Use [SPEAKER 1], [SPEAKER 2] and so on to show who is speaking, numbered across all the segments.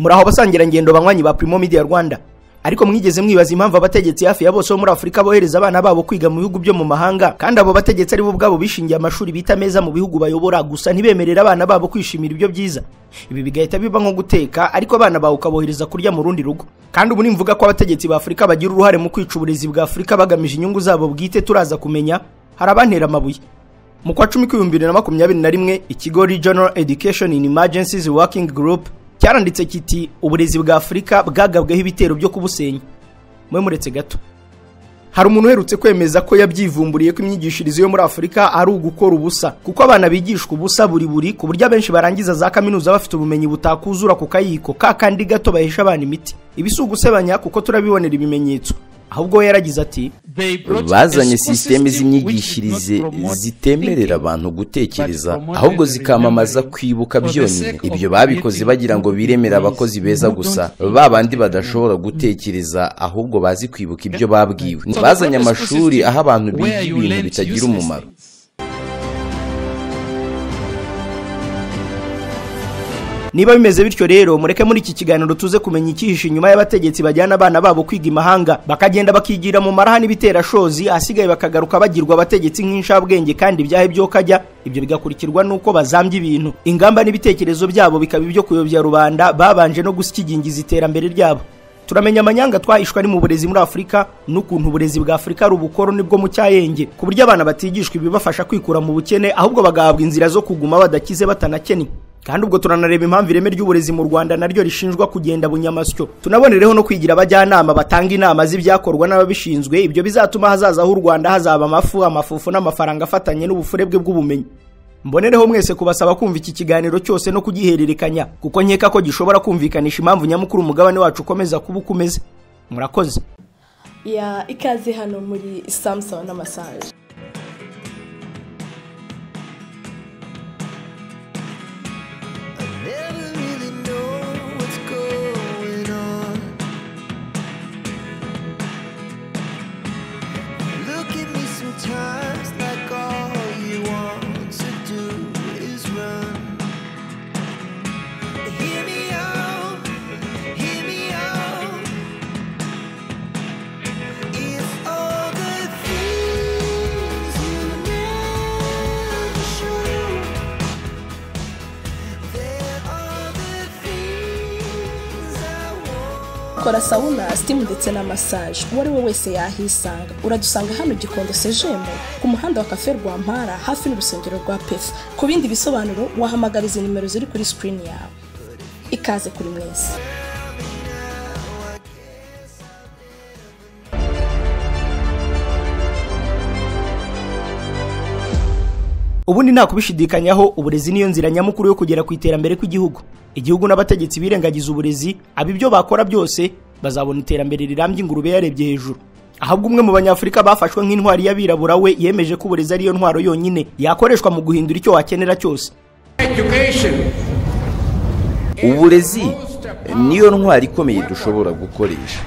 [SPEAKER 1] muri aho basangirangendo banywanyi ba Primo Media Rwanda. Ariko mwigeze mwibaza impamvu abategetsi hafi ya bose bo muri Afurika bohereza abana babo kwiga mu bihugu byo mu mahanga kandi abo bategetsi ari bo ubwabo bishingiye amashuri bita meza mu bihugu bayobora gusa ntibemerera abana babo kwishimira ibyo byiza. Ibi bigahita biba nko guteka ariko abana bawe ukabohereza kurya mu rundi rugo. Kandi ubu nimvuga ko abategetsi ba Afurika bagira uruhare mu kwica uburezi bwa Afurika bagamije inyungu zabo bwite turaza kumenya hari abantera amabuye. Mu kwa cumi kw'ibihumbi bibiri na makumyabiri na rimwe ikigo Regional Education in Emergencies Working Group cyaranditse kiti uburezi bwa Afurika bwagabweho ibitero byo kubusenya mwe muretse gato. Hari umuntu uherutse kwemeza ko yabyivumburiye ko imyigishirize yo muri Afurika ari ugukora ubusa kuko abana bigishwa ubusa buri buri ku buryo abenshi barangiza za kaminuza bafite ubumenyi butakuzura ku kayiko. Ka kandi gato bahesha abana imiti. Ibi si ugusebanya kuko turabibonera ibimenyetso. Ahubwo yaragize ati
[SPEAKER 2] bazanye sisiteme z'imyigishirize zitemerera abantu gutekereza ahubwo zikamamaza kwibuka byonyine. ibyo babikoze bagira ngo biremere abakozi beza gusa. ba bandi badashobora gutekereza ahubwo bazi kwibuka ibyo babwiwe. Bazanye amashuri aho abantu biga ibintu bitagira umumaro.
[SPEAKER 1] Niba bimeze bityo rero mureke muri iki kiganiro tuze kumenya icyihishe inyuma y'abategetsi bajyana abana babo kwiga imahanga. Bakagenda bakigira mu maraha n'ibiterashozi ahasigaye bakagaruka bagirwa abategetsi nk'inshabwenge kandi ibyahe byo kajya ibyo bigakurikirwa n'uko bazambye ibintu. Ingamba n'ibitekerezo byabo bikaba ibyo kuyobya rubanda babanje no gusikigingiza iterambere ryabo. Turamenya amanyanga twahishwa ari mu burezi muri afurika n'ukuntu uburezi bwa afurika ari ubukoro ni bwo mu cyayenge ku buryo abana batigishwa ibibafasha kwikura mu bukene ahubwo bagahabwa inzira zo kuguma badakize batanakennye. Kandi ubwo turanareba impamvu ireme ry'uburezi mu Rwanda naryo rishinjwa kugenda bunyamasyo. Tunabonereho no kwigira abajyanama batanga inama z'ibyakorwa n'ababishinzwe ibyo bizatuma hazaza h'u Rwanda hazaba amafu amafufu n'amafaranga afatanye n'ubufurebwe bw'ubumenyi. Mbonereho mwese kubasaba kumva iki kiganiro cyose no kugihererekanya kuko nkeka ko gishobora kumvikanisha impamvu nyamukuru umugabane wacu ukomeza kuba uko umeze murakoze.
[SPEAKER 3] Ya ikaze hano muri samusoni n'amasaje. Kora sawuna sitimu ndetse na masaje uwo ari we wese yahisanga. Uradusanga hano gikondo sejemu ku muhanda wa kafe rwampara hafi n'urusengero rwa pefu ku bindi bisobanuro wahamagara izi nimero ziri kuri sikirini yawe. Ikaze kuri mwese.
[SPEAKER 1] Ubundi nta kubishidikanyaho uburezi niyo nzira nyamukuru yo kugera ku iterambere kw'igihugu. Igihugu n'abategetsi birengagiza uburezi aba ibyo bakora byose bazabona iterambere rirambye ingurube yarebye hejuru. Ahubwo umwe mu banyafurika bafashwe nk'intwari y'abirabura we yemeje ko uburezi ariyo ntwaro yonyine yakoreshwa mu guhindura icyo wakenera cyose.
[SPEAKER 2] Uburezi niyo ntwari ikomeye dushobora gukoresha.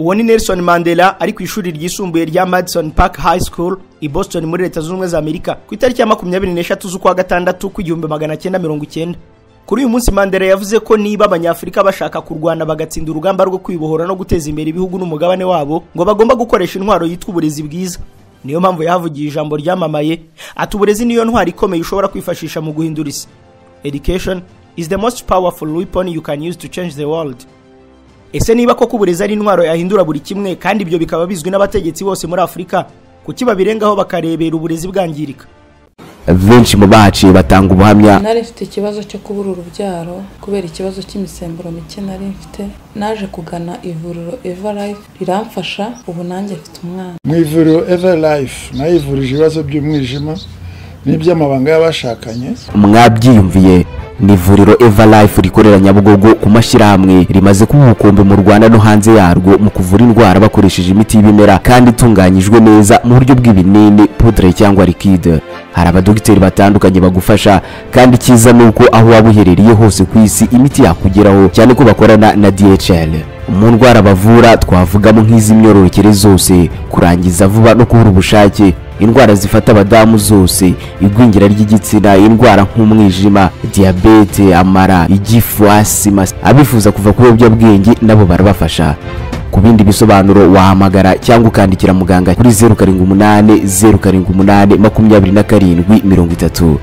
[SPEAKER 1] Uwo ni Nelson Mandela ari ku ishuri ryisumbuye rya Madison Park High School i Boston muri leta zunze ubumwe za Amerika ku itariki ya makumyabiri n'eshatu z'ukwa gatandatu kw'igihumbi magana cyenda mirongo icyenda. Kuri uyu munsi Mandela yavuze ko niba abanyafurika bashaka kurwana bagatsinda urugamba rwo kwibohora no guteza imbere ibihugu n'umugabane wabo ngo bagomba gukoresha intwaro yitwa uburezi bwiza. Niyo mpamvu yahavugiye ijambo ryamamaye ati uburezi niyo ntwaro ikomeye ushobora kwifashisha mu guhindura isi. Education is the most powerful weapon you can use to change the world. Ese niba koko uburezi ari intwaro yahindura buri kimwe kandi ibyo bikaba bizwi n'abategetsi bose muri afurika kuki babirengaho bakarebera uburezi bwangirika?
[SPEAKER 4] Benshi mu bahaciye batanga ubuhamya.
[SPEAKER 5] Nari mfite ikibazo cyo kubura urubyaro kubera ikibazo cy'imisemburo mike nari mfite. Naje kugana ivuriro eva life riramfasha ubu nanjye mfite umwana.
[SPEAKER 6] Mu ivuriro eva life na yo ivurije ibibazo by'umwijima n'iby'amabanga y'abashakanye.
[SPEAKER 4] Mwabyiyumviye ni ivuriro eva life rikorera nyabugogo ku mashyirahamwe rimaze kuba ubukombe mu rwanda no hanze yarwo mu kuvura indwara bakoresheje imiti y'ibimera kandi itunganyijwe neza mu buryo bw'ibinini pudre cyangwa likide hari abadogiteri batandukanye bagufasha kandi icyiza ni uko aho waba uherereye hose ku isi imiti yakugeraho cyane ko bakorana na dhl mu ndwara bavura twavugamo nk'iz'imyororokere zose kurangiza vuba no kubura ubushake. Indwara zifata abadamu zose igwingira ry'igitsina indwara nk'umwijima diyabete amara igifu asima abifuza kuva ku biyobyabwenge nabo barabafasha. Ku bindi bisobanuro wahamagara cyangwa ukandikira muganga kuri zeru karindwi umunani zeru karindwi umunani makumyabiri na karindwi mirongo itatu.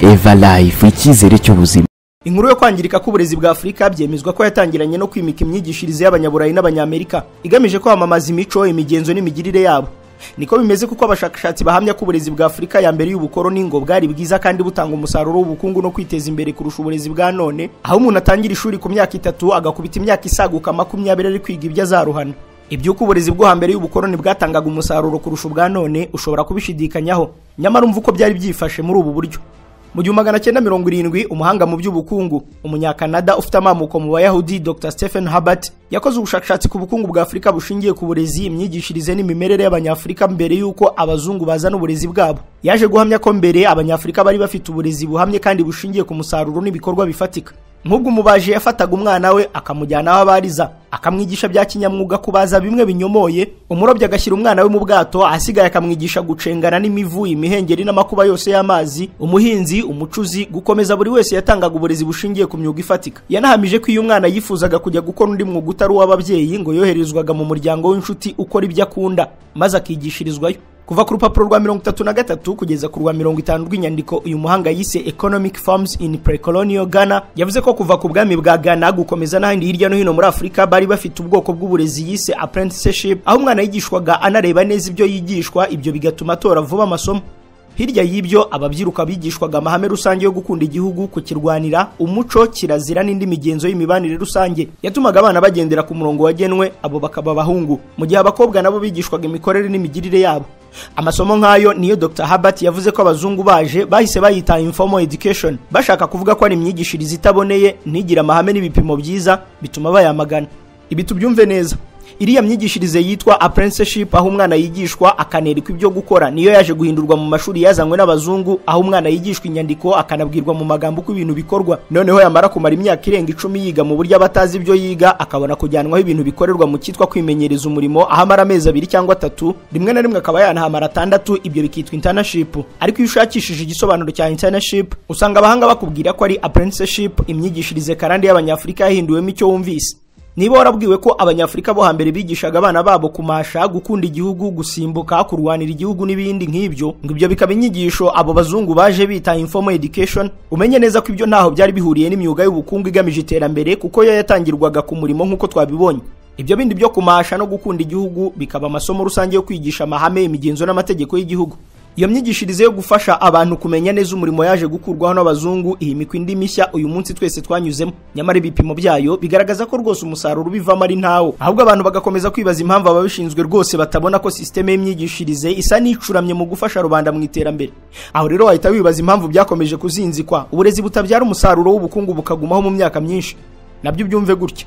[SPEAKER 4] Eva life icyizere cy'ubuzima.
[SPEAKER 1] Inkuru yo kwangirika k'uburezi bwa afurika byemezwa ko yatangiranye no kwimika imyigishirize y'abanyaburayi n'abanyamerika igamije kwamamaza imico imigenzo n'imigirire yabo. Niko bimeze kuko abashakashatsi bahamya ko uburezi bwa afurika ya mbere y'ubukoroni ngo bwari bwiza kandi butanga umusaruro w'ubukungu no kwiteza imbere kurusha uburezi bwa none. Aho umuntu atangira ishuri ku myaka itatu agakubita imyaka isaguka makumyabiri ari kwiga ibyo azaruhana. Iby'uko uburezi bwo hambere y'ubukoroni bwatangaga umusaruro kurusha ubwa none ushobora kubishidikanyaho nyamara umva uko byari byifashe muri ubu buryo. Mu gihumbi magana cyenda mirongo irindwi umuhanga mu by'ubukungu. Umunyakanada ufite amamuko mu bayahudi dr. Stephen herbert yakoze ubushakashatsi ku bukungu bwa afurika bushingiye ku burezi imyigishirize n'imimerere y'abanyafurika mbere y'uko abazungu bazana uburezi bwabo. Yaje guhamya ko mbere abanyafurika bari bafite uburezi buhamye kandi bushingiye ku musaruro n'ibikorwa bifatika. Nk'ubwo umubaji yafataga umwana we akamujyana aho abariza akamwigisha bya kinyamwuga kubaza bimwe binyomoye. Umurobyi agashyira umwana we mu bwato ahasigaye akamwigisha gucengana n'imivu imihengeri n'amakuba yose y'amazi umuhinzi umucuzi gukomeza buri wese yatangaga uburezi bushingiye ku myuga ifatika. Yanahamije ko iyo umwana yifuzaga kujya gukora undi mwuga utari uw'ababyeyi ngo yoherezwaga mu muryango w'inshuti ukora ibyo akunda maze akigishirizwayo. Kuva ku rupapuro rwa mirongo itatu na gatatu kugeza ku rwa mirongo itanu rw'inyandiko uyu muhanga yise economic forms in pre-colonial ghana yavuze ko kuva ku bwami bwa ghana gukomeza n'ahandi hirya no hino muri afurika bari bafite ubwoko bw'uburezi yise apprenticeship aho umwana yigishwaga anareba neza ibyo yigishwa ibyo bigatuma atora vuba amasomo. Hirya y'ibyo ababyiruka bigishwaga amahame rusange yo gukunda igihugu kukirwanira umuco kirazira n'indi migenzo y'imibanire rusange. Yatumaga abana bagendera ku murongo wagenwe abo bakaba abahungu. Mu gihe abakobwa nabo bigishwaga imikorere n'imigirire yabo. Amasomo nk'ayo niyo dr. Herbert yavuze ko abazungu baje bahise bayita informal education. Bashaka kuvuga ko ari imyigishirize itaboneye ntigire amahame n'ibipimo byiza bituma bayamagana. Ibi tubyumve neza. Iriya myigishirize yitwa apprenticeship aho umwana yigishwa akanerekwa ibyo gukora. Niyo yaje guhindurwa mu mashuri yazanywe n'abazungu aho umwana yigishwa inyandiko akanabwirwa mu magambo uko ibintu bikorwa. Noneho yamara kumara imyaka irenga icumi yiga mu buryo abatazi ibyo yiga akabona kujyanwaho ibintu bikorerwa mu cyitwa kwimenyereza umurimo aho amara amezi abiri cyangwa atatu rimwe na rimwe akaba yanahamara atandatu ibyo bikitwa internship. Ariko iyo ushakishije igisobanuro cya internship usanga abahanga bakubwira ko ari apprenticeship. Imyigishirize karande y'abanyafurika yahinduwemo icyo wumvise niba warabwiwe ko abanyafurika bo hambere bigishaga abana babo kumasha gukunda igihugu gusimbuka kurwanira igihugu n'ibindi nk'ibyo ngo ibyo bikaba inyigisho abo bazungu baje bita informal education. Umenye neza ko ibyo ntaho byari bihuriye n'imyuga y'ubukungu igamije iterambere kuko yo yatangirwaga ku murimo nk'uko twabibonye. Ibyo bindi byo kumasha no gukunda igihugu bikaba amasomo rusange yo kwigisha amahame imigenzo n'amategeko y'igihugu iyo myigishirize yo gufasha abantu kumenya neza umurimo yaje gukurwaho n'abazungu ihimikwa indi mishya uyu munsi twese twanyuzemo. Nyamara ibipimo byayo bigaragaza ko rwose umusaruro ubivamo ari ntawo. Ahubwo abantu bagakomeza kwibaza impamvu ababishinzwe rwose batabona ko sisiteme y'imyigishirize isa n'icuramye mu gufasha rubanda mu iterambere. Aho rero wahita wibaza impamvu byakomeje kuzinzikwa. Uburezi butabyara umusaruro w'ubukungu bukagumaho mu myaka myinshi. Nabyo byumve gutya.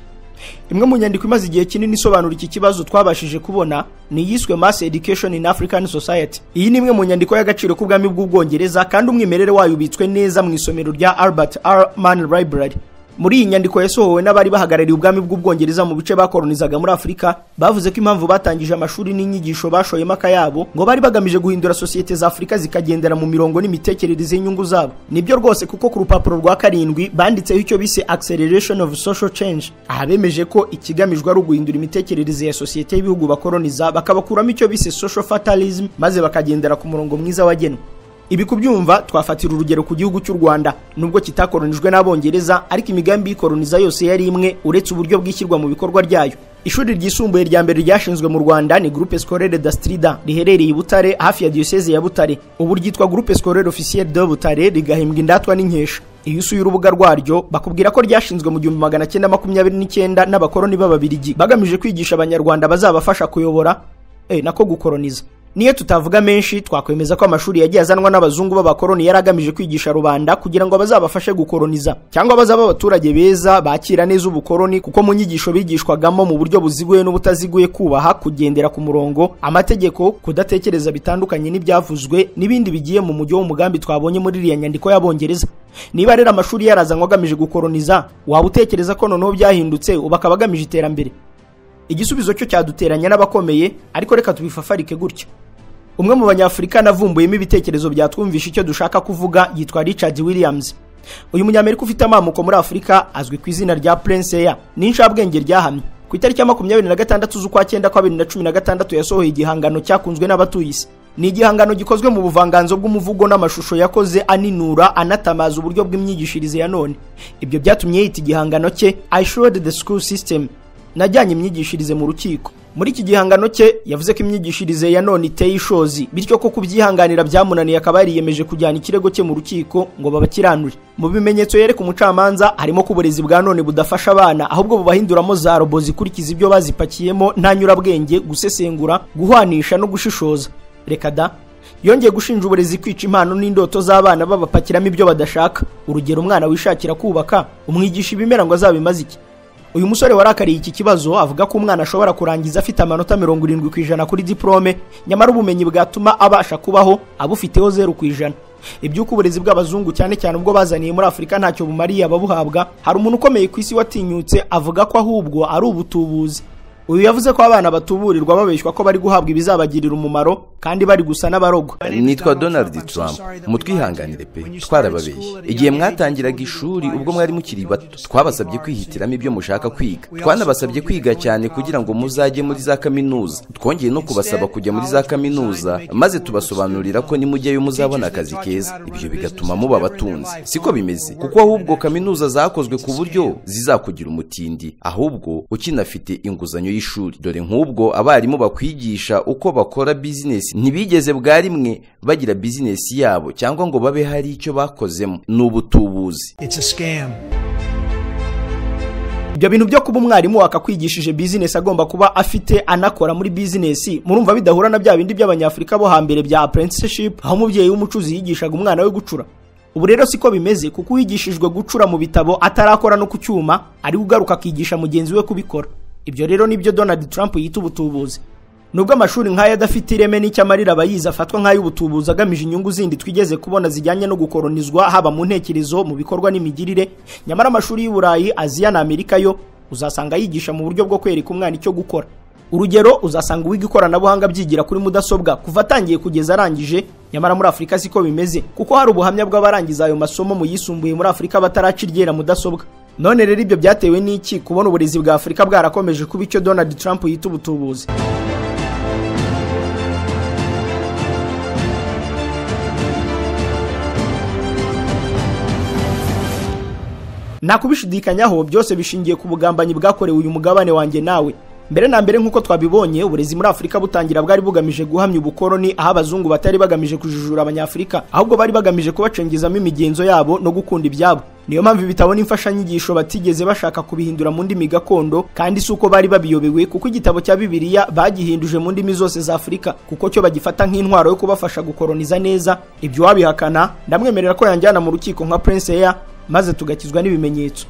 [SPEAKER 1] Imwe mu nyandiko imaze igihe kinini isobanura iki kibazo twabashije kubona ni iyiswe mass education in african society. Iyi ni imwe mu nyandiko y'agaciro k'ubwami bw'ubwongereza kandi umwimerere wayo ubitswe neza mu isomero rya albert r. Man library. Muri iyi nyandiko yasohowe n'abari bahagarariye ubwami bw'ubwongereza mu bice bakoronizaga muri afurika bavuze ko impamvu batangije amashuri n'inyigisho bashoyemo akayabo ngo bari bagamije guhindura sosiyete za afurika zikagendera mu mirongo n'imitekerereze y'inyungu zabo. Nibyo rwose kuko ku rupapuro rwa karindwi banditseho icyo bise acceleration of social change. Aha bemeje ko ikigamijwe ari uguhindura imitekerereze ya sosiyete y'ibihugu bakoroniza bakabakuramo icyo bise social fatalism maze bakagendera ku murongo mwiza wagenwe. Ibi kubyumva twafatira urugero ku gihugu cy'u rwanda. Nubwo kitakoronijwe n'abongereza ariko imigambi y'ikoroniza yose yari imwe uretse uburyo bwishyirwa mu bikorwa ryayo. Ishuri ryisumbuye rya mbere ryashinzwe mu rwanda ni groupe scolaire dastrida. Riherereye i butare hafi ya diyoseze ya butare. Ubu ryitwa groupe scolaire officiel de butare rigahimbwa indatwa n'inkesha. Iyo usuye urubuga rwaryo bakubwira ko ryashinzwe mu gihumbi magana cyenda makumyabiri n'icyenda n'abakoloni b'ababirigi. Bagamije kwigisha abanyarwanda bazabafasha kuyobora eh, nako gukoroniza niyo tutavuga menshi twakwemeza ko amashuri yagiye azanwa n'abazungu b'abakoloni yari agamije kwigisha rubanda kugira ngo bazabafashe gukoroniza cyangwa bazabe abaturage beza bakira neza ubukoloni kuko mu nyigisho bigishwagamo mu buryo buziguye n'ubutaziguye kubaha kugendera ku murongo amategeko kudatekereza bitandukanye n'ibyavuzwe n'ibindi bigiye mu mujyi w'umugambi twabonye muri iriya nyandiko y'abongereza. Niba rero amashuri yarazanywe agamije gukoroniza waba utekereza ko noneho byahindutse ubu akaba agamije iterambere? Igisubizo cyo cyaduteranya n'abakomeye ariko reka tubifafarike gutya. Umwe mu banyafurika navumbuyemo ibitekerezo byatwumvisha icyo dushaka kuvuga yitwa richard williams. Uyu munyamerika ufite amamuko muri afurika azwi ku izina rya prince eya ni inshabwenge ryahamye. Ku itariki ya makumyabiri na gatandatu z'ukwa cyenda kwa bibiri na cumi na gatandatu yasohoye igihangano cyakunzwe n'abatuye isi. Ni igihangano gikozwe mu buvanganzo bw'umuvugo n'amashusho yakoze aninura anatamaza uburyo bw'imyigishirize ya none. Ibyo byatumye yita igihangano cye i showed the school system. Najyanye imyigishirize mu rukiko. Muri iki gihangano cye yavuze ko imyigishirize ya none iteye ishozi bityo ko kubyihanganira byamunaniye akaba yariyemeje kujyana ikirego cye mu rukiko ngo babakiranure. Mu bimenyetso yereka umucamanza harimo ko uburezi bwa none budafasha abana ahubwo bubahinduramo za robo zikurikiza ibyo bazipakiyemo nta nyurabwenge gusesengura guhwanisha no gushishoza. Reka da yongeye gushinja uburezi kwica impano n'indoto z'abana babapakiramo ibyo badashaka. Urugero umwana wishakira kubaka umwigisha ibimera ngo azabimaze iki? Uyu musore warakariye iki kibazo avuga ko umwana ashobora kurangiza afite amanota mirongo irindwi ku ijana kuri diporome nyamara ubumenyi bwatuma abasha kubaho abufiteho zeru ku ijana. Iby'uko uburezi bw'abazungu cyane cyane ubwo bazaniye muri afurika ntacyo bumariye ababuhabwa hari umuntu ukomeye ku isi watinyutse avuga ko ahubwo ari ubutubuzi. Uyu yavuze ko abana batuburirwa babeshywa ko bari guhabwa ibizabagirira umumaro kandi bari gusa n'abarogwa.
[SPEAKER 2] Nitwa donald trump. Mutwihanganire pe. Twarababeshye igihe mwatangiraga ishuri ubwo mwari mukiri bato twabasabye kwihitiramo ibyo mushaka kwiga. Twanabasabye kwiga cyane kugira ngo muzajye muri za kaminuza. Twongeye no kubasaba kujya muri za kaminuza maze tubasobanurira ko nimujyayo muzabona akazi keza. Ibyo bigatuma muba abatunzi. Siko bimeze? Kuko ahubwo kaminuza zakozwe ku buryo zizakugira umutindi. Ahubwo ukinafite inguzanyo y'ishuri. Dore nk'ubwo abarimu bakwigisha uko bakora bizinesi ntibigeze bwa rimwe bagira bizinesi yabo cyangwa ngo babe hari icyo bakozemo. Ni ubutubuzi.
[SPEAKER 7] It's a scam.
[SPEAKER 1] ibyo bintu byo kuba umwarimu wakakwigishije bizinesi agomba kuba afite anakora muri bizinesi murumva bidahura na bya bindi by'abanyafurika bo hambere bya apprenticeship aho umubyeyi w'umucuzi yigishaga umwana we gucura. Ubu rero siko bimeze kuko uwigishijwe gucura mu bitabo atarakora no ku cyuma ari ugaruka akigisha mugenzi we kubikora. Ibyo rero ni byo donald trump yita ubutubuzi. Nubwo amashuri nk'aya adafite ireme n'icyo amarira abayizi afatwa nk'ay'ubutubuzi agamije inyungu zindi twigeze kubona zijyanye no gukoronizwa haba mu ntekerezo mu bikorwa n'imigirire nyamara amashuri y'u burayi aziya na amerika yo uzasanga yigisha mu buryo bwo kwereka umwana icyo gukora. Urugero uzasanga uwiga ikoranabuhanga byigira kuri mudasobwa kuva atangiye kugeza arangije. Nyamara muri afurika siko bimeze kuko hari ubuhamya bw'abarangiza ayo masomo mu yisumbuye muri afurika bataraca iryera mudasobwa. None rero ibyo byatewe n'iki? Kubona uburezi bwa afurika bwarakomeje kuba icyo donald trump yita ubutubuzi. Nta kubishidikanyaho byose bishingiye ku bugambanyi bwakorewe uyu mugabane wanjye nawe. Mbere na mbere nk'uko twabibonye uburezi muri afurika butangira bwari bugamije guhamya ubukoroni aho abazungu batari bagamije kujijura abanyafurika ahubwo bari bagamije kubacengezamo imigenzo yabo no gukunda ibyabo. Niyo mpamvu ibitabo n'imfashanyigisho batigeze bashaka kubihindura mu ndimi gakondo kandi si uko bari babiyobewe kuko igitabo cya bibiliya bagihinduje mu ndimi zose za afurika kuko cyo bagifata nk'intwaro yo kubafasha gukoroniza neza. Ibyo wabihakana ndamwemerera ko yanjyana mu rukiko nka prince eya maze tugakizwa n'ibimenyetso.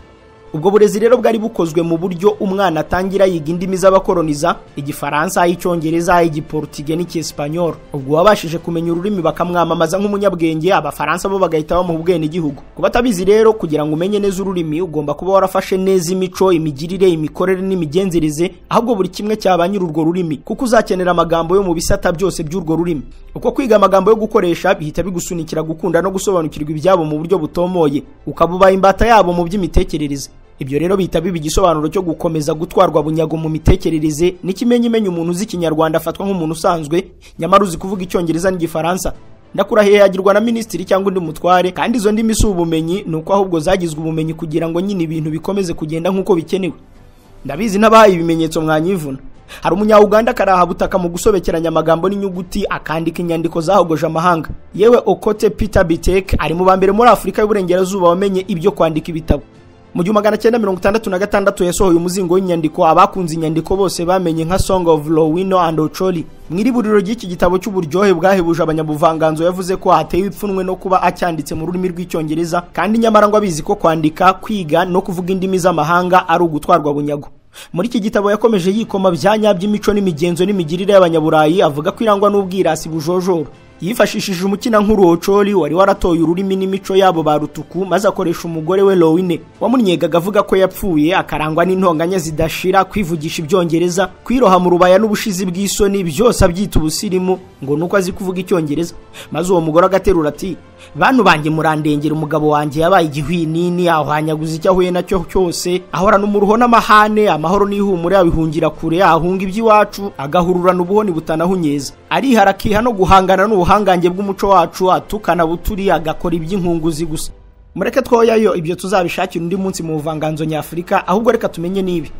[SPEAKER 1] Ubwo burezi rero bwari bukozwe mu buryo umwana atangira yiga indimi z'abakoroniza igifaransa icyongereza igiportige n'icyesipanyol ubwo wabashije kumenya ururimi bakamwamamaza nk'umunyabwenge abafaransa bo bagahita bamuha ubwenegihugu. Ku batabizi rero kugira ngo umenye neza ururimi ugomba kuba warafashe neza imico imigirire imikorere n'imigenzereze ahubwo buri kimwe cyaba nyiri urwo rurimi kuko uzakenera amagambo yo mu bisata byose by'urwo rurimi. Uko kwiga amagambo yo gukoresha bihita bigusunikira gukunda no gusobanukirwa ibyabo mu buryo butomoye. Ukaba ubaye imbata yabo mu by'imitekerereze. Ibyo rero bihita biba igisobanuro cyo gukomeza gutwarwa bunyago mu mitekerereze n'ikimenyimenya umuntu uzi ikinyarwanda afatwa nk'umuntu usanzwe nyamara uzi kuvuga icyongereza n'igifaransa. Ndakurahiye yagirwa na minisitiri cyangwa undi mutware kandi izo ndimi si ubumenyi ni uko ahubwo zagizwe ubumenyi kugira ngo nyine ibintu bikomeze kugenda nk'uko bikenewe. Ndabizi n'abahaye ibimenyetso mwanyivuna. Hari umunyawuganda akaraha butaka mu gusobekeranya amagambo n'inyuguti akandika inyandiko zahogoje amahanga. Yewe okote peter bitek ari mu ba mbere muri afurika y'uburengerazuba wamenye ibyo kwandika ibitabo. Mu gihumbi magana cyenda mirongo itandatu na gatandatu yasohoye umuzingo w'inyandiko abakunze inyandiko bose bamenye nka song of lowino and ocholi. Mu iriburiro ry'iki gitabo cy'uburyohe bwahebuje abanyabuvanganzo yavuze ko hatewe ipfunwe no kuba acyanditse mu rurimi rw'icyongereza kandi nyamara ngo abizi ko kwandika kwiga no kuvuga indimi z'amahanga ari ugutwarwa bunyago. Muri iki gitabo yakomeje yikoma byanya by'imico n'imigenzo n'imigirire y'abanyaburayi avuga ko irangwa n'ubwirasi bujojora yifashishije umukinankuru Ocholi wari waratoye ururimi n'imico yabo ba rutuku maze akoresha umugore we Lowine. Wamunyegaga avuga ko yapfuye akarangwa n'intonganya zidashira kwivugisha ibyongereza kwiroha mu rubaya n'ubushizi bw'isoni byose abyita ubusirimu ngo nuko azi kuvuga icyongereza. Maze uwo mugore agaterura ati bantu banjye murandengera umugabo wanjye yabaye igihwinini ahwanyaguza icyo ahuye na cyo cyose. Ahorana umuruho n'amahane amahoro n'ihumure abihungira kure ahunga iby'iwacu agahururana ubuhoni butanahunyeza. Arihara akiha no guhangana n'ubuhangange bw'umuco wacu atukana buturi agakora iby'inkunguzi gusa. Mureke twoyayo ibyo tuzabishakira undi munsi mu buvanganzo nyafurika ahubwo reka tumenye n'ibi.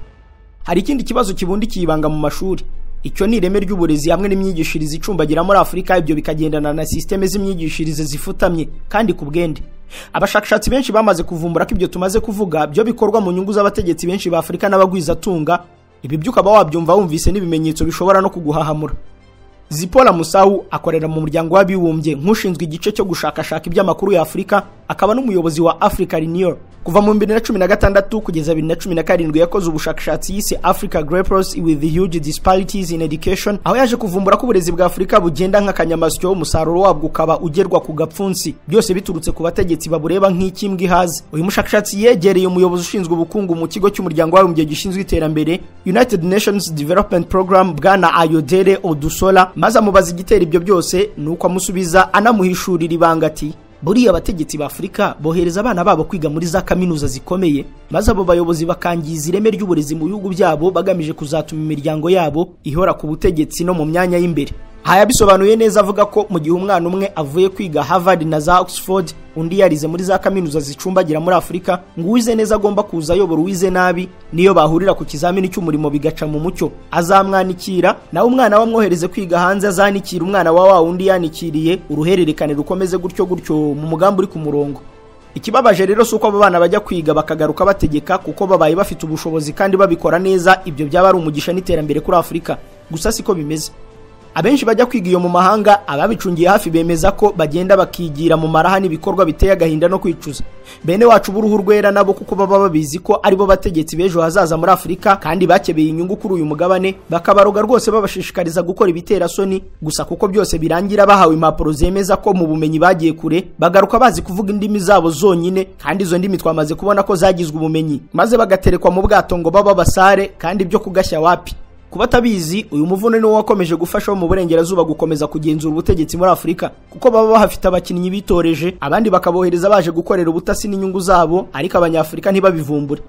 [SPEAKER 1] Hari ikindi kibazo kibundikiye ibanga mu mashuri. Icyo ni ireme ry'uburezi hamwe n'imyigishirize icumbagira muri afurika ibyo bikagendana na sisiteme z'imyigishirize zifutamye kandi ku bwende. Abashakashatsi benshi bamaze kuvumbura ko ibyo tumaze kuvuga byo bikorwa mu nyungu z'abategetsi benshi ba afurika n'abagwizatunga. Ibi byo ukaba wabyumva wumvise n'ibimenyetso bishobora no kuguhahamura. Zipola musawu akorera mu muryango w'abibumbye nk'ushinzwe igice cyo gushakashaka iby'amakuru ya afurika akaba n'umuyobozi wa africa renewal kuva mu bibiri na cumi na gatandatu kugeza bibiri na cumi na karindwi yakoze ubushakashatsi yise africa grapples with the huge disparities in education aho yaje kuvumbura ko uburezi bwa afurika bugenda nk'akanyamasyo umusaruro wabwo ukaba ugerwa ku gapfunsi. Byose biturutse ku bategetsi babureba nk'ikimbwa ihaze. Uyu mushakashatsi yegereye umuyobozi ushinzwe ubukungu mu kigo cy'umuryango w'abibumbye gishinzwe iterambere united nations development program bwana ayodere odusola. Maze amubaza igitera ibyo byose nuko amusubiza anamuhishurira ibanga ati buriya abategetsi ba afurika bohereza abana babo kwiga muri za kaminuza zikomeye maze abo bayobozi bakangiza ireme ry'uburezi mu bihugu byabo bagamije kuzatuma imiryango yabo ihora ku butegetsi no mu myanya y'imbere. Aha yabisobanuye neza avuga ko mu gihe umwana umwe avuye kwiga harvard na za oxford undi yarize muri za kaminuza zicumbagira muri afurika ngo uwize neza agomba kuza ayobora uwize nabi niyo bahurira ku kizamini cy'umurimo bigaca mu mucyo. Azamwanikira nawe umwana we amwohereze kwiga hanze azanikira umwana wa wa wundi yanikiriye uruhererekane rukomeze gutyo gutyo mu mugambi uri ku murongo. Ikibabaje rero si uko abo bana bajya kwiga bakagaruka bategeka kuko babaye bafite ubushobozi kandi babikora neza ibyo byaba ari umugisha n'iterambere kuri afurika gusa siko bimeze. Abenshi bajya kwiga iyo mu mahanga ababicungiye hafi bemeza ko bagenda bakigira mu maraha n'ibikorwa biteye agahinda no kwicuza. Bene wacu b'uruhu rwera nabo kuko baba babizi ko ari bo bategetsi b'ejo hazaza muri afurika kandi bakebeye inyungu kuri uyu mugabane bakabaroga rwose babashishikariza gukora ibitera soni gusa kuko byose birangira bahawe impapuro zemeza ko mu bumenyi bagiye kure bagaruka bazi kuvuga indimi zabo zonyine kandi izo ndimi twamaze kubona ko zagizwe ubumenyi. Maze bagaterekwa mu bwato ngo baba basare kandi ibyo kugashya wapi. Kuba atabizi uyu muvuno niwo wakomeje gufasha bo mu burengerazuba gukomeza kugenzura ubutegetsi muri afurika kuko baba bahafite abakinnyi bitoreje abandi bakabohereza baje gukorera ubutasi n'inyungu zabo ariko abanyafurika ntibabivumbure.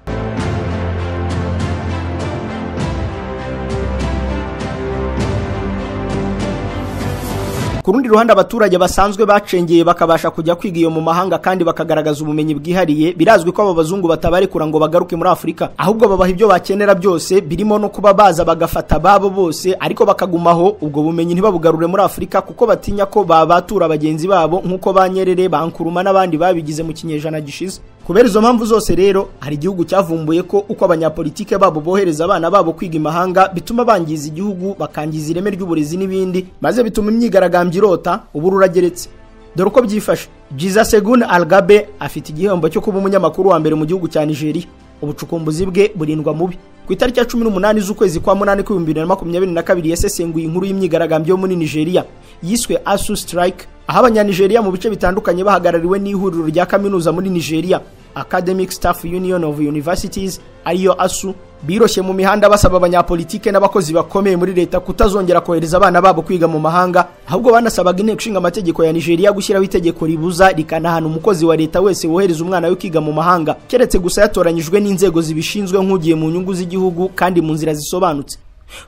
[SPEAKER 1] Ku rundi ruhande abaturage basanzwe bacengeye bakabasha kujya kwiga iyo mu mahanga kandi bakagaragaza ubumenyi bwihariye birazwi ko aba bazungu batabarekura ngo bagaruke muri afurika ahubwo babaha ibyo bakenera byose birimo no kuba baza bagafata ababo bose ariko bakagumaho ubwo bumenyi ntibabugarure muri afurika kuko batinya ko babatura bagenzi babo nk'uko ba nyerere bankuruma n'abandi babigize mu kinyejana gishize. Kubera izo mpamvu zose rero hari igihugu cyavumbuye ko uko abanyapolitike babo bohereza abana babo kwiga imahanga bituma bangiza igihugu bakangiza ireme ry'uburezi n'ibindi maze bituma imyigaragambyo irota ubu rurageretse dore uko byifashe. Jiza segun algabe afite igihembo cyo kuba umunyamakuru wa mbere mu gihugu cya nigeria. Ubucukumbuzi bwe burindwa mubi. Ku itariki ya cumi n'umunani z'ukwezi kwa munani k'ibihumbi bibiri na makumyabiri na kabiri yasesenguye inkuru y'imyigaragambyo yo muri nigeria. Yiswe asu strike aho abanyanigeriya mu bice bitandukanye bahagarariwe n'ihuriro rya kaminuza muri nigeria. Academic staff union of universities ariyo asu biroshye mu mihanda basaba abanyapolitike n'abakozi bakomeye muri leta kutazongera kohereza abana babo kwiga mu mahanga ahubwo banasabaga inteko ishinga amategeko ya nigeria gushyiraho itegeko ribuza rikanahana umukozi wa leta wese wohereza umwana we kwiga mu mahanga. Keretse gusa yatoranyijwe n'inzego zibishinzwe nk'ugiye mu nyungu z'igihugu kandi mu nzira zisobanutse.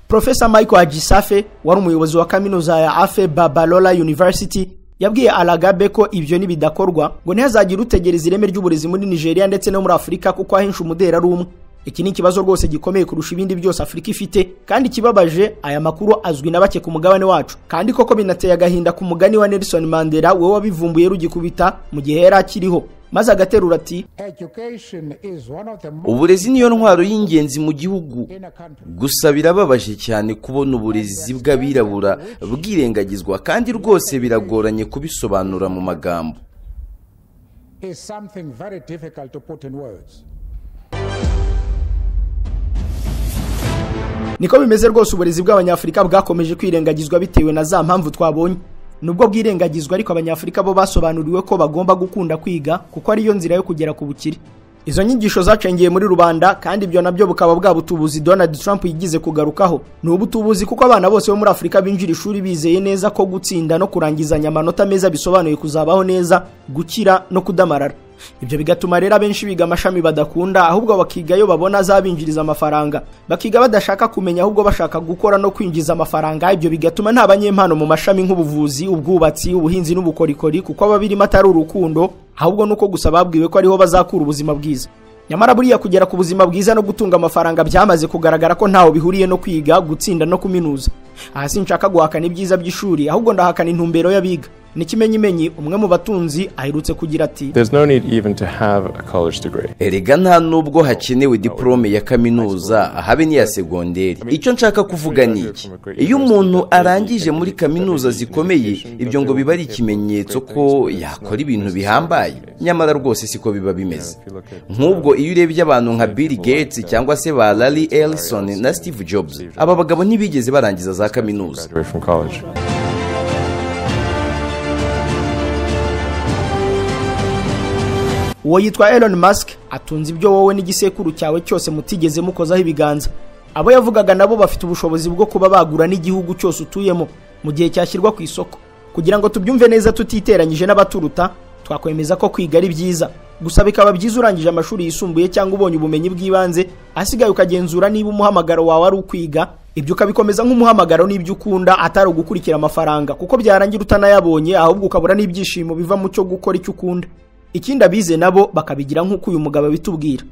[SPEAKER 1] Profesa michael agisafe wari umuyobozi wa kaminuza ya afe babalola university yabwiye alagabe ko ibyo nibidakorwa ngo ntihazagire utegereza ireme ry'uburezi muri nigeria ndetse no muri afurika kuko ahenshi umudera ari umwe. Iki ni ikibazo rwose gikomeye kurusha ibindi byose afurika ifite kandi ikibabaje aya makuru azwi na bake ku mugabane wacu. Kandi koko binateye agahinda ku mugani wa nelson mandela we wabivumbuye rugikubita mu gihe yari akiriho. Maze agaterura ati
[SPEAKER 2] uburezi niyo ntwaro y'ingenzi mu gihugu. gusa birababaje cyane kubona uburezi bw'abirabura bwirengagizwa kandi rwose biragoranye kubisobanura mu magambo.
[SPEAKER 1] Niko bimeze rwose uburezi bw'abanyafurika bwakomeje kwirengagizwa bitewe na za mpamvu twabonye. Nubwo bwirengagizwa ariko abanyafurika bo basobanuriwe ko bagomba gukunda kwiga kuko ariyo nzira yo kugera ku bukire. Izo nyigisho zacengeye muri rubanda kandi ibyo na byo bukaba bwa butubuzi donald trump yigize kugarukaho. Ni ubutubuzi kuko abana bose bo muri afurika binjira ishuri bizeye neza ko gutsinda no kurangizanya amanota meza bisobanuye kuzabaho neza gukira no kudamarara. Ibyo bigatuma rero abenshi biga amashami badakunda ahubwo bakiga iyo babona azabinjiriza amafaranga. Bakiga badashaka kumenya ahubwo bashaka gukora no kwinjiza amafaranga. Ibyo bigatuma nta banyempano mu mashami nk'ubuvuzi ubwubatsi ubuhinzi n'ubukorikori kuko aba birimo atari urukundo ahubwo nuko gusa babwiwe ko ariho bazakura ubuzima bwiza. Nyamara buriya kugera ku buzima bwiza no gutunga amafaranga byamaze kugaragara ko ntaho bihuriye no kwiga gutsinda no kuminuza. Aha sinshaka guhakana ibyiza by'ishuri ahubwo ndahakana intumbero y'abiga. N'ikimenyimenyi umwe mu batunzi aherutse kugira ati
[SPEAKER 7] There's no need even to have a college degree.
[SPEAKER 2] erega nta nubwo hakenewe diporome ya kaminuza habe n'iya segonderi icyo nshaka kuvuga ni iki? Iyo umuntu arangije muri kaminuza zikomeye ibyo ngo biba ari ikimenyetso ko yakora ibintu bihambaye. Nyamara rwose siko biba bimeze. Nk'ubwo iyo urebye abantu nka bill gates cyangwa se ba larry ellison na steve jobs aba bagabo ntibigeze barangiza za kaminuza.
[SPEAKER 1] Uwo yitwa Elon Musk atunze ibyo wowe n'igisekuru cyawe cyose mutigeze mukozaho ibiganza. Abo yavugaga nabo bafite ubushobozi bwo kuba bagura n'igihugu cyose utuyemo mu gihe cyashyirwa ku isoko. Kugira ngo tubyumve neza tutiteranyije n'abaturuta twakwemeza ko kwiga ari byiza. Gusa bikaba byiza urangije amashuri yisumbuye cyangwa ubonye ubumenyi bw'ibanze ahasigaye ukagenzura niba umuhamagaro wawe ari ukwiga ibyo ukabikomeza nk'umuhamagaro n'ibyo ukunda atari ugukurikira amafaranga. Kuko byarangira utanayabonye ahubwo ukabura n'ibyishimo biva mu cyo gukora icyo ukunda. Ikindi abize nabo bakabigira nk'uko uyu mugabo abitubwira.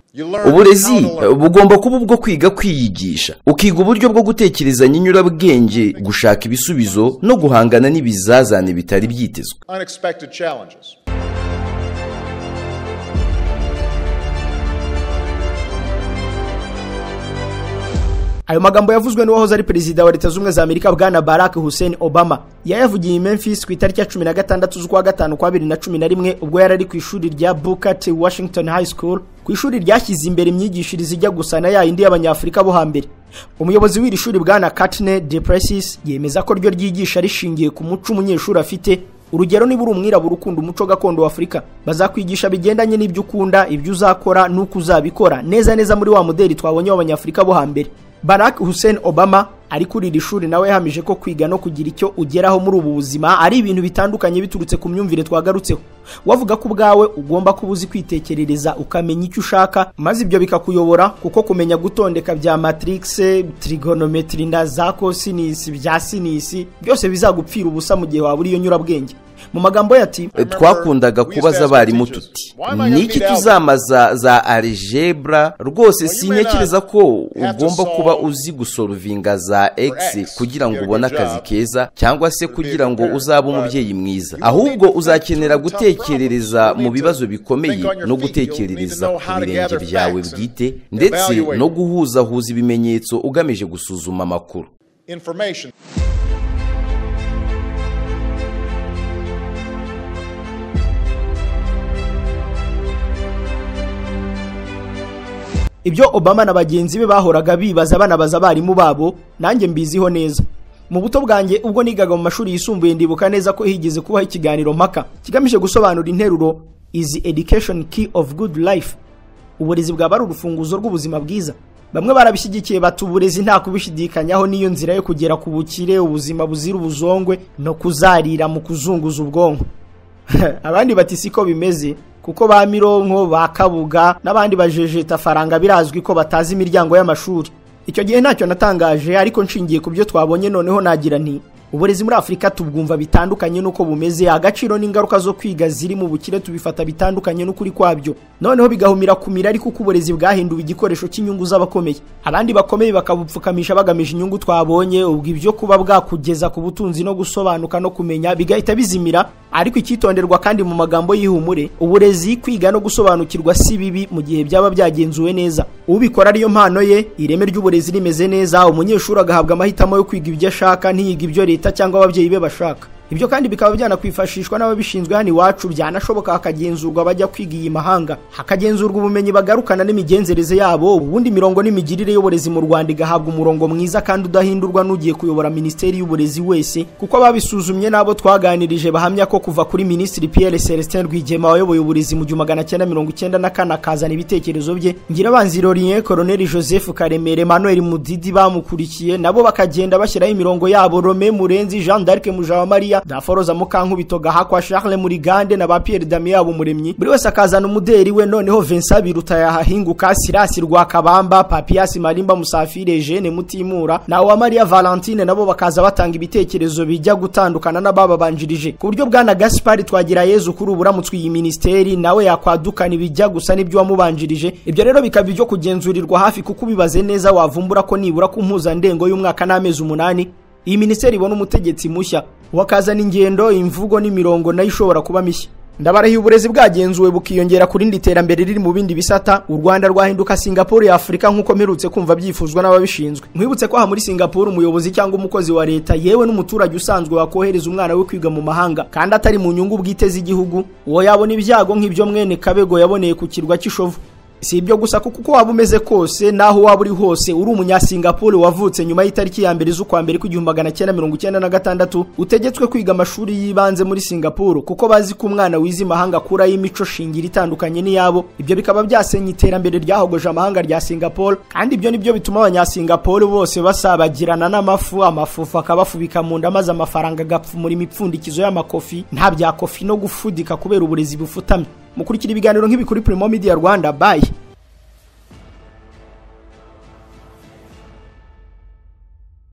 [SPEAKER 2] Uburezi bugomba kuba ubwo kwiga kwiyigisha. Ukiga uburyo bwo gutekerezanya inyurabwenge gushaka ibisubizo no guhangana n'ibizazane bitari byitezwe.
[SPEAKER 1] Ayo magambo yavuzwe n'uwahoze ari perezida wa leta z'ubumwe za amerika bwana barack hussein obama. Yayavugiye i memphis ku itariki ya cumi na gatandatu z'ukwa gatanu kwa bibiri na cumi na rimwe ubwo yari ari ku ishuri rya t washington high school. Ku ishuri ryashyize imbere imyigishirize ijya gusa na ya yindi y'abanyafurika bo hambere. Umuyobozi w'iri shuri bwana katne depresis yemeza ko ryo ryigisha rishingiye ku muco umunyeshuri afite. Urugero niba uri umwirabura ukunda umuco gakondo wa afurika bazakwigisha bigendanye n'ibyo ukunda ibyo uzakora n'uko uzabikora. Neza neza muri wa mudeli twabonye w'abanyafurika bo hambere. Barack hussein obama ari kuri iri shuri nawe yahamije ko kwiga no kugira icyo ugeraho muri ubu buzima ari ibintu bitandukanye biturutse ku myumvire twagarutseho. Wavuga ko ubwawe ugomba kuba uzi kwitekerereza ukamenya icyo ushaka maze ibyo bikakuyobora kuko kumenya gutondeka bya matrix trigonometry na za cosinus bya sinisi byose bizagupfira ubusa mu gihe waba uri iyo nyurabwenge. Mu magambo ye ati
[SPEAKER 2] twakundaga kubaza abarimu tuti niki tuzamaza za algebra? Rwose sintekereza ko ugomba kuba uzi gusorovinga za x kugira ngo ubone akazi keza cyangwa se kugira ngo uzabe umubyeyi mwiza. Ahubwo uzakenera gutekerereza mu bibazo bikomeye no gutekerereza ku birenge byawe bwite ndetse no guhuzahuza ibimenyetso ugamije gusuzuma amakuru.
[SPEAKER 1] Ibyo obama na bagenzi be bahoraga bibaza banabaza abarimu babo nanjye mbiziho neza. Mu buto bwanjye ubwo nigaga mu mashuri yisumbuye ndibuka neza ko higeze kubaho ikiganiro mpaka. Kigamije gusobanura interuro is education key of good life? Uburezi bwaba ari urufunguzo rw'ubuzima bwiza. Bamwe barabishyigikiye bati uburezi nta kubishidikanyaho niyo nzira yo kugera ku bukire ubuzima buzira ubuzongwe no kuzarira mu kuzunguza ubwonko. Abandi bati siko bimeze. Kuko ba mironko ba kabuga n'abandi bajejeta faranga birazwi ko batazi imiryango y'amashuri. Icyo gihe ntacyo natangaje ariko nshingiye ku byo twabonye noneho nagira nti uburezi muri afurika tubwumva bitandukanye n'uko bumeze agaciro n'ingaruka zo kwiga ziri mu bukire tubifata bitandukanye n'ukuri kwabyo. Noneho bigahumira kumira ariko uko uburezi bwahinduwe igikoresho cy'inyungu z'abakomeye. Abandi bakomeye bakabupfukamisha bagamije inyungu twabonye ubwo ibyo kuba bwakugeza ku butunzi no gusobanuka no kumenya bigahita bizimira ariko icyitonderwa kandi mu magambo y'ihumure uburezi kwiga no gusobanukirwa si bibi mu gihe byaba byagenzuwe neza. Ubikora ariyo mpano ye ireme ry'uburezi rimeze neza umunyeshuri agahabwa amahitamo yo kwiga ibyo ashaka ntiyige ibyo leta cyangwa ababyeyi be bashaka. Ibyo kandi bikaba byanakwifashishwa n'ababishinzwe hano iwacu byanashoboka hakagenzurwa bajya kwiga iyi mahanga. Hakagenzurwa ubumenyi bagarukana n'imigenzereze yabo ubundi mirongo n'imigirire y'uburezi mu rwanda igahabwa umurongo mwiza kandi udahindurwa n'ugiye kuyobora minisiteri y'uburezi wese kuko ababisuzumye n'abo twaganirije bahamya ko kuva kuri minisitiri pierre celestin rwigema wayoboye uburezi mu gihumbi magana cyenda mirongo icyenda na kane akazana ibitekerezo bye. Ngirabanzi lorien colonel joseph karemere emmanuel mudidi bamukurikiye nabo bakagenda bashyiraho imirongo yabo rome murenzi jean d'arc mujawamariya daforoza mukankubito gahakwa charles murigande na ba pierre damien habumuremyi buri wese akazana umuderi we noneho vincent biruta yahahinguka sirasi rwakabamba papiasi marimba musafire jene mutimura na uwamariya valentine nabo bakaza batanga ibitekerezo bijya gutandukana n'abababanjirije ku buryo bwana gaspari twagira yezu kuri ubu uramutswe iyi minisiteri nawe yakwadukana ibijya gusa n'ibyo wamubanjirije. Ibyo rero bikaba ibyo kugenzurirwa hafi kuko ubibaze neza wavumbura ko nibura ku mpuzandengo y'umwaka n'amezi umunani. Iyi minisiteri ibona umutegetsi mushya. Wakazana ingendo imvugo n'imirongo na yo ishobora kuba mishya. Ndabarahiye uburezi bwagenzuwe bukiyongera ku rindi terambere riri mu bindi bisata u rwanda rwahinduka singapore ya afurika nk'uko mperutse kumva byifuzwa n'ababishinzwe. Nkwibutse ko aha muri singapore umuyobozi cyangwa umukozi wa leta yewe n'umuturage usanzwe wakohereza umwana we kwiga mu mahanga kandi atari mu nyungu bwite z'igihugu uwo yabona ibyago nk'ibyo mwene kabego yaboneye ku kirwa cy'ishovu. Si ibyo gusa kuko uko waba umeze kose naho waba uri hose uri umunyasingapore wavutse nyuma y'itariki ya mbere z'ukwa mbere kw'igihumbi magana cyenda mirongo icyenda na gatandatu utegetswe kwiga amashuri y'ibanze muri singapore kuko bazi ku umwana wizi mahanga akuraho imico shingiro itandukanye n'iyabo. Ibyo bikaba byasenya iterambere ryahogoje amahanga rya singapore kandi ibyo nibyo bituma abanyasingapore bose basabagirana n'amafu amafufu akabafubika mu nda maze amafaranga agapfumura imipfundikizo y'amakofi. Nta bya kofi no gufudika kubera uburezi bufutamye mukurikira ibiganiro nk'ibi kuri Primo Media Rwanda. Bye